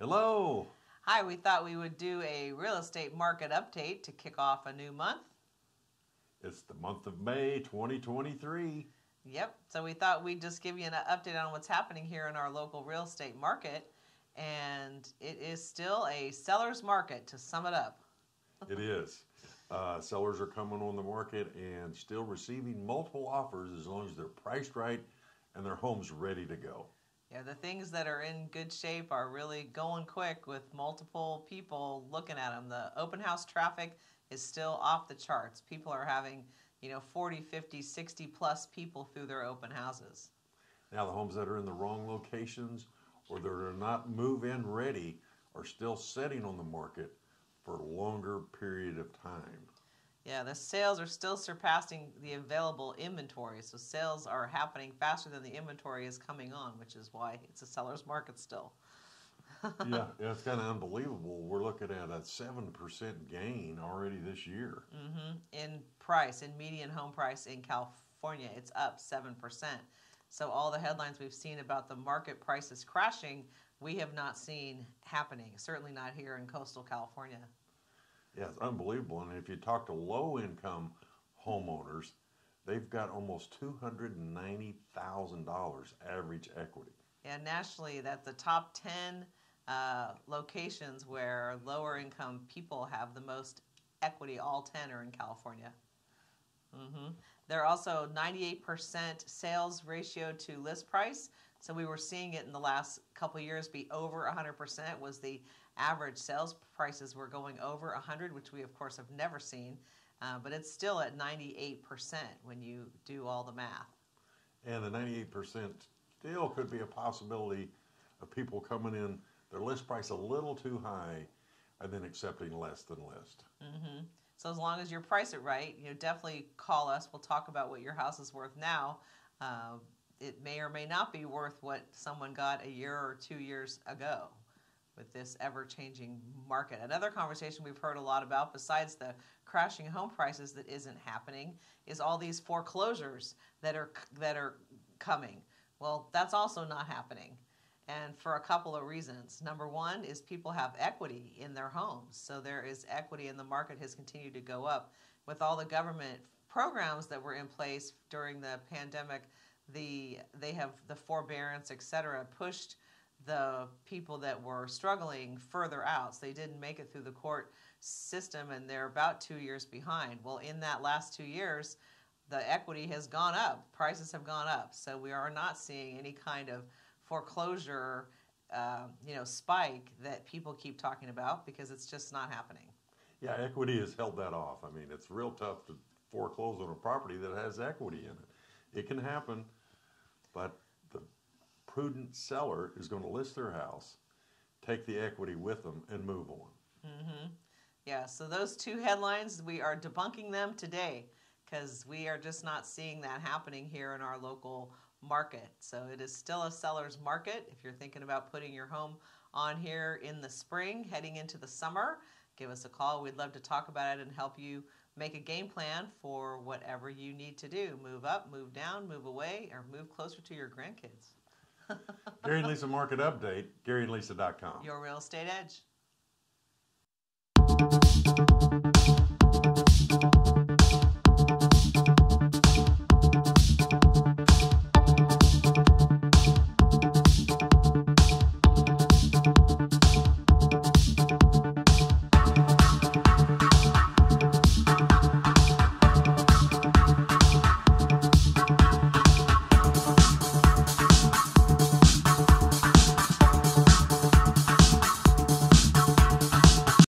Hello. Hi, we thought we would do a real estate market update to kick off a new month. It's the month of May 2023. Yep, so we thought we'd just give you an update on what's happening here in our local real estate market. And it is still a seller's market, to sum it up. it is. Uh, sellers are coming on the market and still receiving multiple offers as long as they're priced right and their home's ready to go. Yeah, the things that are in good shape are really going quick with multiple people looking at them. The open house traffic is still off the charts. People are having, you know, 40, 50, 60 plus people through their open houses. Now, the homes that are in the wrong locations or that are not move in ready are still sitting on the market for a longer period of time. Yeah, the sales are still surpassing the available inventory. So sales are happening faster than the inventory is coming on, which is why it's a seller's market still. yeah, it's kind of unbelievable. We're looking at a 7% gain already this year. Mm-hmm. In price, in median home price in California, it's up 7%. So all the headlines we've seen about the market prices crashing, we have not seen happening, certainly not here in coastal California. Yeah, it's unbelievable. And if you talk to low income homeowners, they've got almost $290,000 average equity. Yeah, nationally, that's the top 10 uh, locations where lower income people have the most equity. All 10 are in California. Mm-hmm. They're also 98% sales ratio to list price. So we were seeing it in the last couple years be over 100% was the average sales prices were going over 100, which we of course have never seen, uh, but it's still at 98% when you do all the math. And the 98% still could be a possibility of people coming in their list price a little too high and then accepting less than list. Mm-hmm. So as long as you price it right, you know, definitely call us. We'll talk about what your house is worth now. Uh, it may or may not be worth what someone got a year or two years ago with this ever changing market. Another conversation we've heard a lot about, besides the crashing home prices that isn't happening, is all these foreclosures that are, that are coming. Well, that's also not happening. And for a couple of reasons. Number one is people have equity in their homes. So there is equity, and the market has continued to go up. With all the government programs that were in place during the pandemic, the they have the forbearance, et cetera, pushed the people that were struggling further out. So they didn't make it through the court system and they're about two years behind. Well, in that last two years, the equity has gone up, prices have gone up. So we are not seeing any kind of foreclosure, uh, you know, spike that people keep talking about because it's just not happening. Yeah, equity has held that off. I mean, it's real tough to foreclose on a property that has equity in it. It can happen, but the prudent seller is going to list their house, take the equity with them, and move on. Mm-hmm. Yeah, so those two headlines, we are debunking them today because we are just not seeing that happening here in our local market. So it is still a seller's market. If you're thinking about putting your home on here in the spring, heading into the summer, give us a call. We'd love to talk about it and help you make a game plan for whatever you need to do. Move up, move down, move away, or move closer to your grandkids. Gary and Lisa Market Update, GaryandLisa.com. Your real estate edge.